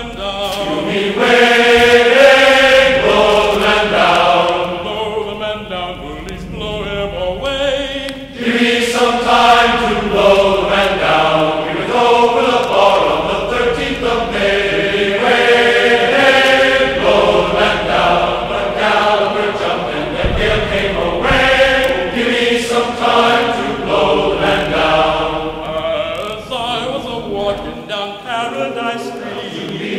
and down. To me, where